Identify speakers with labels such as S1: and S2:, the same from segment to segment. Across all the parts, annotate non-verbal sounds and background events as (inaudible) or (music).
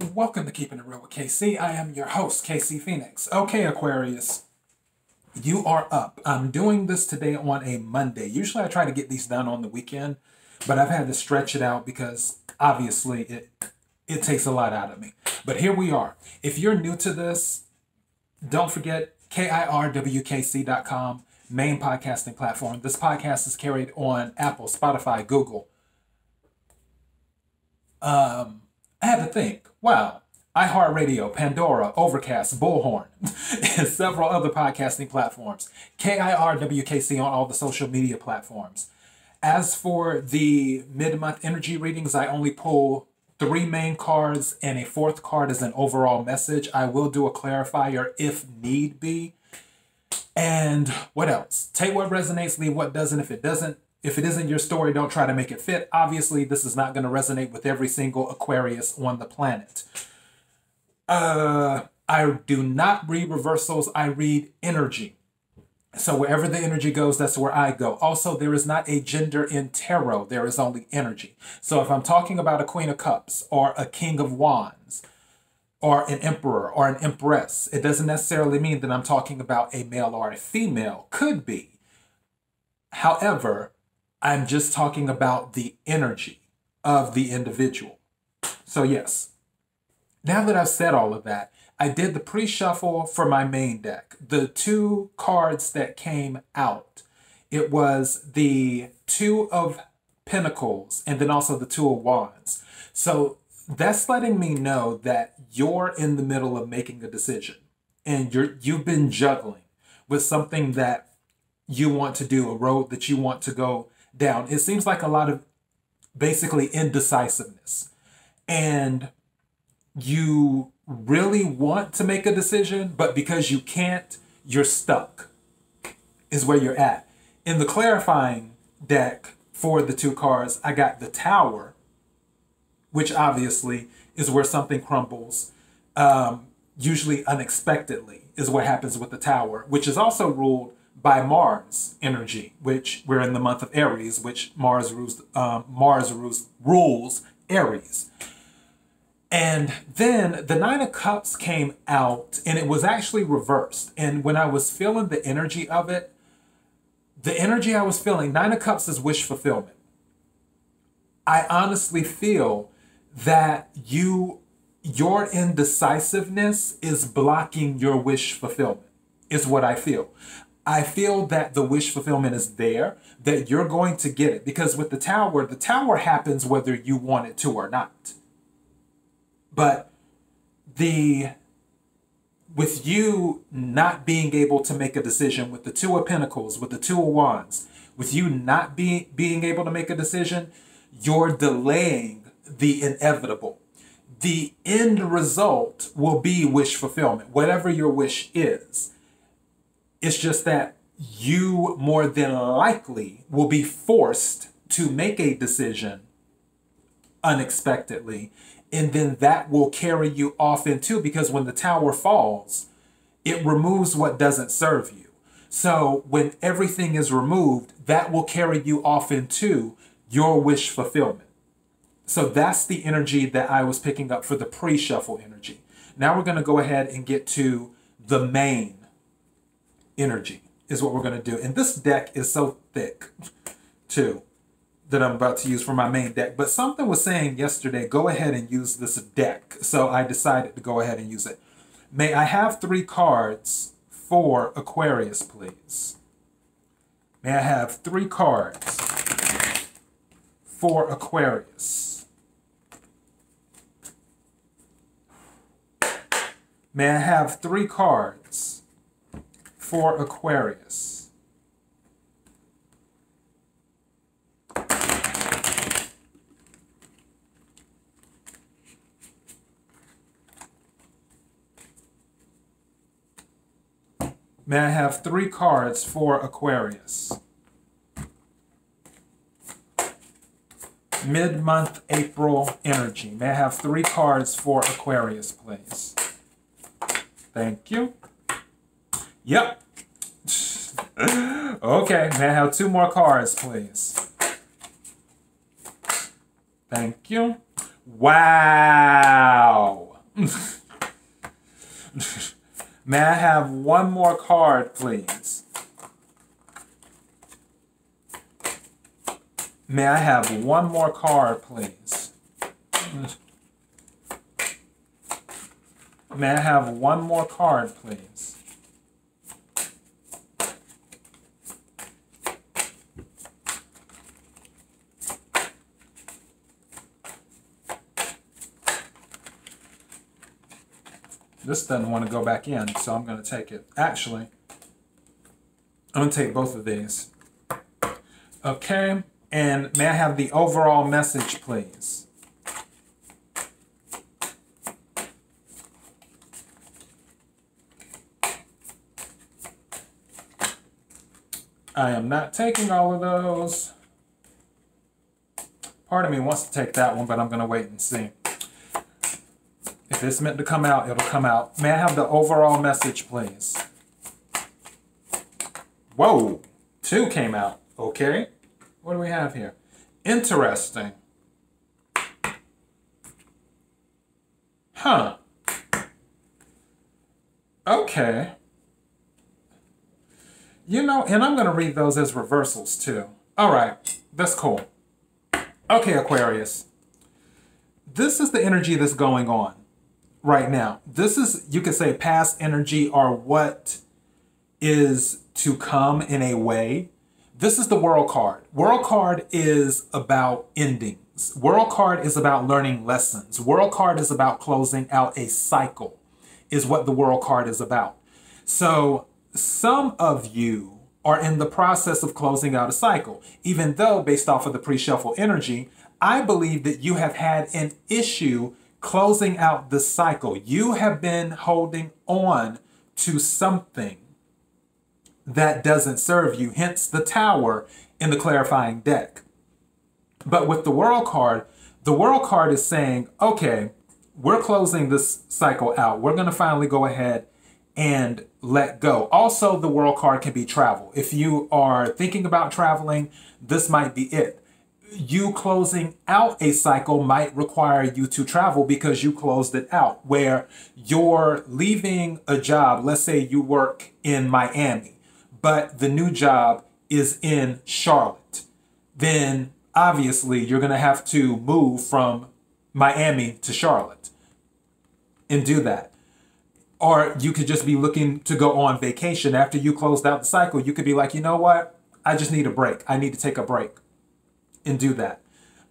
S1: Welcome to Keeping It Real with KC. I am your host, KC Phoenix. Okay, Aquarius, you are up. I'm doing this today on a Monday. Usually I try to get these done on the weekend, but I've had to stretch it out because obviously it it takes a lot out of me. But here we are. If you're new to this, don't forget KIRWKC.com, main podcasting platform. This podcast is carried on Apple, Spotify, Google. Um, I had to think, wow, iHeartRadio, Pandora, Overcast, Bullhorn, (laughs) and several other podcasting platforms. KIRWKC on all the social media platforms. As for the mid month energy readings, I only pull three main cards and a fourth card as an overall message. I will do a clarifier if need be. And what else? Take what resonates, leave what doesn't. If it doesn't, if it isn't your story, don't try to make it fit. Obviously, this is not going to resonate with every single Aquarius on the planet. Uh, I do not read reversals, I read energy. So wherever the energy goes, that's where I go. Also, there is not a gender in tarot. There is only energy. So if I'm talking about a queen of cups or a king of wands or an emperor or an empress, it doesn't necessarily mean that I'm talking about a male or a female. Could be. However, I'm just talking about the energy of the individual. So yes, now that I've said all of that, I did the pre-shuffle for my main deck. The two cards that came out, it was the two of pentacles and then also the two of wands. So that's letting me know that you're in the middle of making a decision and you're you've been juggling with something that you want to do, a road that you want to go down. It seems like a lot of basically indecisiveness. And you really want to make a decision, but because you can't, you're stuck, is where you're at. In the clarifying deck for the two cards, I got the Tower, which obviously is where something crumbles, um, usually unexpectedly, is what happens with the Tower, which is also ruled by Mars energy, which we're in the month of Aries, which Mars rules, um, Mars rules, rules Aries. And then the Nine of Cups came out and it was actually reversed. And when I was feeling the energy of it, the energy I was feeling, Nine of Cups is wish fulfillment. I honestly feel that you your indecisiveness is blocking your wish fulfillment is what I feel. I feel that the wish fulfillment is there, that you're going to get it. Because with the tower, the tower happens whether you want it to or not. But the with you not being able to make a decision with the two of pentacles with the two of wands with you not being being able to make a decision you're delaying the inevitable the end result will be wish fulfillment whatever your wish is it's just that you more than likely will be forced to make a decision unexpectedly and then that will carry you off into because when the tower falls it removes what doesn't serve you. So when everything is removed that will carry you off into your wish fulfillment. So that's the energy that i was picking up for the pre-shuffle energy. Now we're going to go ahead and get to the main energy is what we're going to do and this deck is so thick too that I'm about to use for my main deck. But something was saying yesterday, go ahead and use this deck. So I decided to go ahead and use it. May I have three cards for Aquarius, please? May I have three cards for Aquarius? May I have three cards for Aquarius? May I have three cards for Aquarius? Mid-month April energy. May I have three cards for Aquarius, please? Thank you. Yep. okay, may I have two more cards, please? Thank you. Wow. May I have one more card, please? May I have one more card, please? May I have one more card, please? This doesn't want to go back in, so I'm going to take it. Actually, I'm going to take both of these. Okay, and may I have the overall message, please? I am not taking all of those. Part of me wants to take that one, but I'm going to wait and see. If it's meant to come out, it'll come out. May I have the overall message, please? Whoa, two came out. Okay. What do we have here? Interesting. Huh. Okay. You know, and I'm going to read those as reversals too. All right, that's cool. Okay, Aquarius. This is the energy that's going on right now. This is, you could say, past energy or what is to come in a way. This is the World card. World card is about endings. World card is about learning lessons. World card is about closing out a cycle, is what the World card is about. So some of you are in the process of closing out a cycle, even though, based off of the pre shuffle energy, I believe that you have had an issue closing out the cycle. You have been holding on to something that doesn't serve you, hence the tower in the clarifying deck. But with the world card, the world card is saying, okay, we're closing this cycle out. We're going to finally go ahead and let go. Also, the world card can be travel. If you are thinking about traveling, this might be it. You closing out a cycle might require you to travel because you closed it out. Where you're leaving a job, let's say you work in Miami, but the new job is in Charlotte, then obviously you're going to have to move from Miami to Charlotte and do that or you could just be looking to go on vacation after you closed out the cycle. You could be like, you know what? I just need a break. I need to take a break and do that.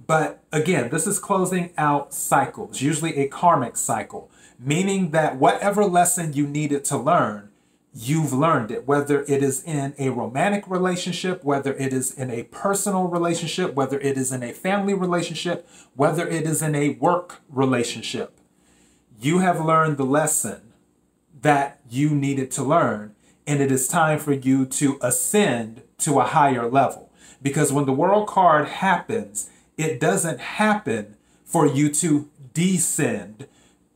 S1: But again, this is closing out cycles, usually a karmic cycle, meaning that whatever lesson you needed to learn, you've learned it, whether it is in a romantic relationship, whether it is in a personal relationship, whether it is in a family relationship, whether it is in a work relationship. You have learned the lesson that you needed to learn. And it is time for you to ascend to a higher level. Because when the world card happens, it doesn't happen for you to descend.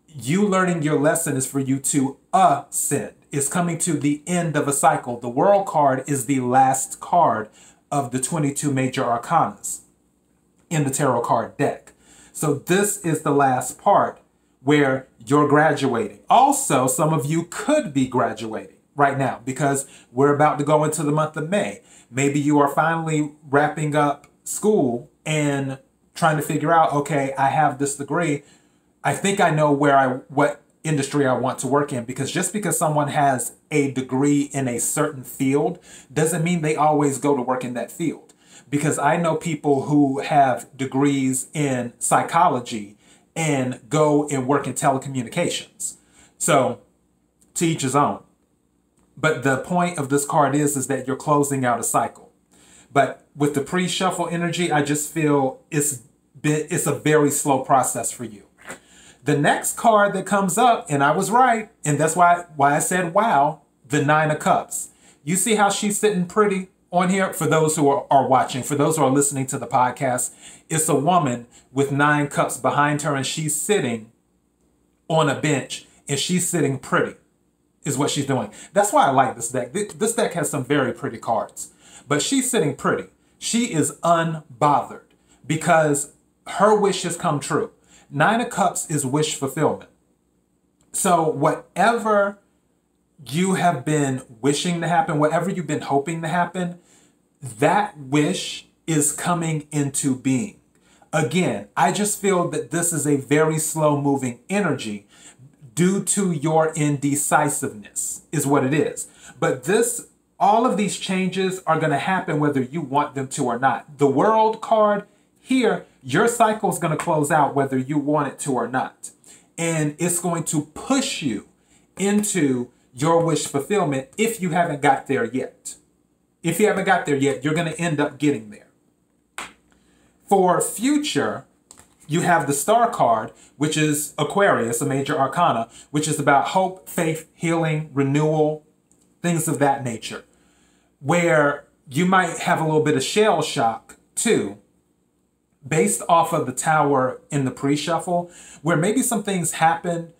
S1: You learning your lesson is for you to ascend. It's coming to the end of a cycle. The world card is the last card of the 22 major arcanas in the tarot card deck. So this is the last part where you're graduating. Also, some of you could be graduating right now because we're about to go into the month of May. Maybe you are finally wrapping up school and trying to figure out, okay, I have this degree. I think I know where I what industry I want to work in because just because someone has a degree in a certain field doesn't mean they always go to work in that field. Because I know people who have degrees in psychology and go and work in telecommunications. So to each his own. But the point of this card is, is that you're closing out a cycle. But with the pre-shuffle energy, I just feel it's it's a very slow process for you. The next card that comes up, and I was right, and that's why why I said wow, the nine of cups. You see how she's sitting pretty on here for those who are, are watching, for those who are listening to the podcast, it's a woman with nine cups behind her and she's sitting on a bench and she's sitting pretty, is what she's doing. That's why I like this deck. This deck has some very pretty cards, but she's sitting pretty. She is unbothered because her wish has come true. Nine of Cups is wish fulfillment. So, whatever you have been wishing to happen, whatever you've been hoping to happen, that wish is coming into being. Again, I just feel that this is a very slow moving energy due to your indecisiveness, is what it is. But this, all of these changes are going to happen whether you want them to or not. The world card here, your cycle is going to close out whether you want it to or not. And it's going to push you into your wish fulfillment if you haven't got there yet. If you haven't got there yet, you're going to end up getting there. For future, you have the star card, which is Aquarius, a major arcana, which is about hope, faith, healing, renewal, things of that nature. Where you might have a little bit of shell shock too, based off of the tower in the pre shuffle, where maybe some things happen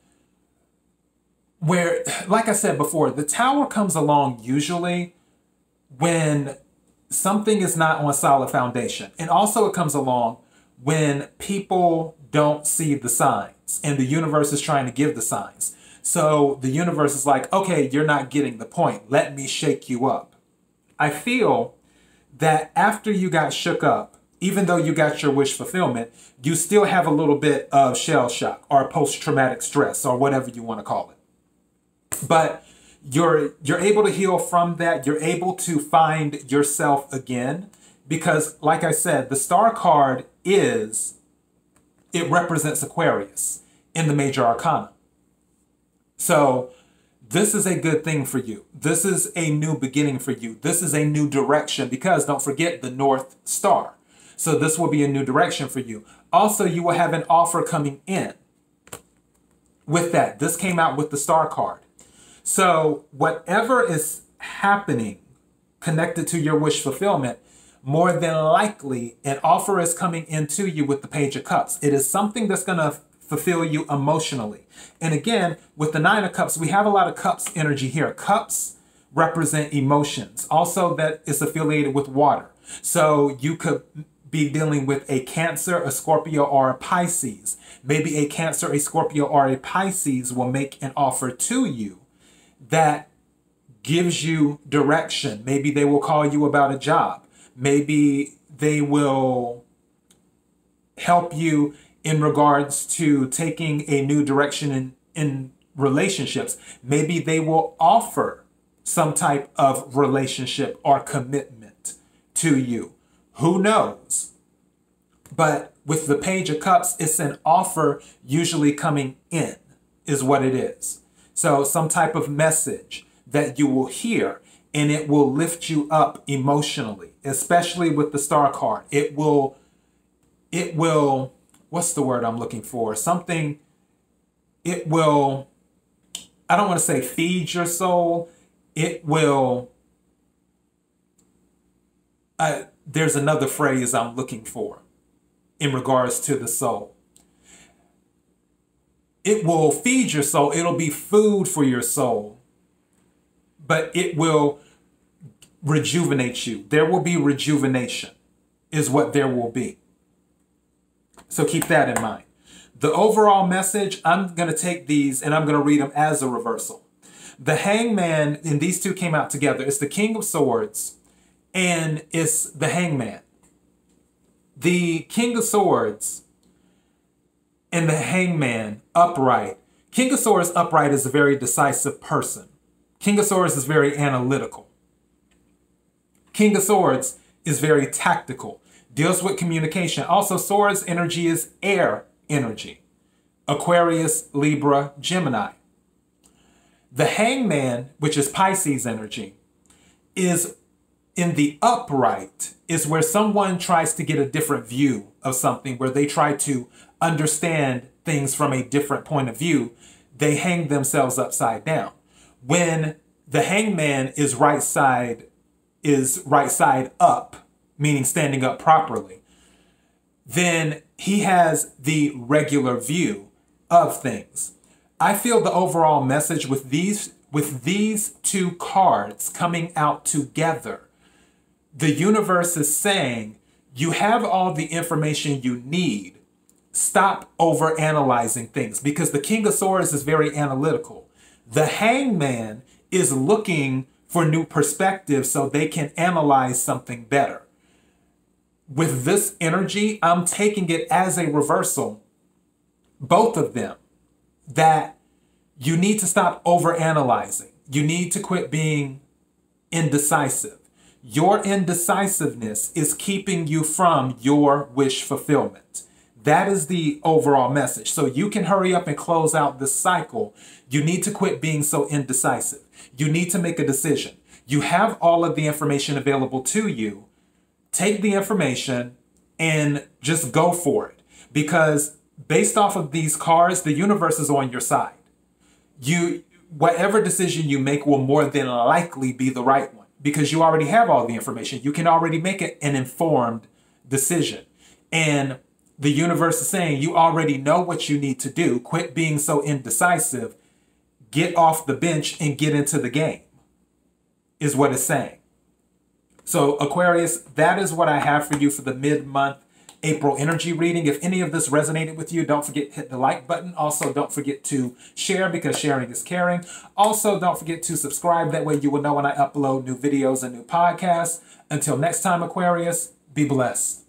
S1: where, like I said before, the tower comes along usually when something is not on solid foundation. And also, it comes along when people don't see the signs and the universe is trying to give the signs. So the universe is like, okay, you're not getting the point. Let me shake you up. I feel that after you got shook up, even though you got your wish fulfillment, you still have a little bit of shell shock or post traumatic stress or whatever you want to call it but you're you're able to heal from that you're able to find yourself again because like i said the star card is it represents aquarius in the major arcana. So this is a good thing for you. This is a new beginning for you. This is a new direction because don't forget the north star. So this will be a new direction for you. Also you will have an offer coming in with that. This came out with the star card. So, whatever is happening connected to your wish fulfillment, more than likely an offer is coming into you with the Page of Cups. It is something that's going to fulfill you emotionally. And again, with the Nine of Cups, we have a lot of Cups energy here. Cups represent emotions, also, that is affiliated with water. So, you could be dealing with a Cancer, a Scorpio, or a Pisces. Maybe a Cancer, a Scorpio, or a Pisces will make an offer to you that gives you direction. Maybe they will call you about a job. Maybe they will help you in regards to taking a new direction in, in relationships. Maybe they will offer some type of relationship or commitment to you. Who knows? But with the Page of Cups, it's an offer usually coming in, is what it is. So, some type of message that you will hear and it will lift you up emotionally, especially with the star card. It will, it will, what's the word I'm looking for? Something, it will, I don't want to say feed your soul. It will, uh, there's another phrase I'm looking for in regards to the soul it will feed your soul. It'll be food for your soul. But it will rejuvenate you. There will be rejuvenation, is what there will be. So keep that in mind. The overall message, I'm going to take these and I'm going to read them as a reversal. The hangman, and these two came out together. It's the King of Swords and it's the hangman. The King of Swords and the hangman upright. King of Swords upright is a very decisive person. King of Swords is very analytical. King of Swords is very tactical, deals with communication. Also, Swords energy is air energy. Aquarius, Libra, Gemini. The hangman, which is Pisces energy, is in the upright, is where someone tries to get a different view of something, where they try to understand things from a different point of view, they hang themselves upside down. When the hangman is right side is right side up, meaning standing up properly, then he has the regular view of things. I feel the overall message with these with these two cards coming out together, the universe is saying you have all the information you need stop over analyzing things because the King of Swords is very analytical. The hangman is looking for new perspectives so they can analyze something better. With this energy, I'm taking it as a reversal, both of them, that you need to stop overanalyzing. You need to quit being indecisive. Your indecisiveness is keeping you from your wish fulfillment. That is the overall message. So you can hurry up and close out this cycle. You need to quit being so indecisive. You need to make a decision. You have all of the information available to you. Take the information and just go for it. Because based off of these cards, the universe is on your side. You whatever decision you make will more than likely be the right one because you already have all the information. You can already make it an informed decision. And the universe is saying you already know what you need to do. Quit being so indecisive. Get off the bench and get into the game, is what it's saying. So, Aquarius, that is what I have for you for the mid month April energy reading. If any of this resonated with you, don't forget to hit the like button. Also, don't forget to share because sharing is caring. Also, don't forget to subscribe. That way you will know when I upload new videos and new podcasts. Until next time, Aquarius, be blessed.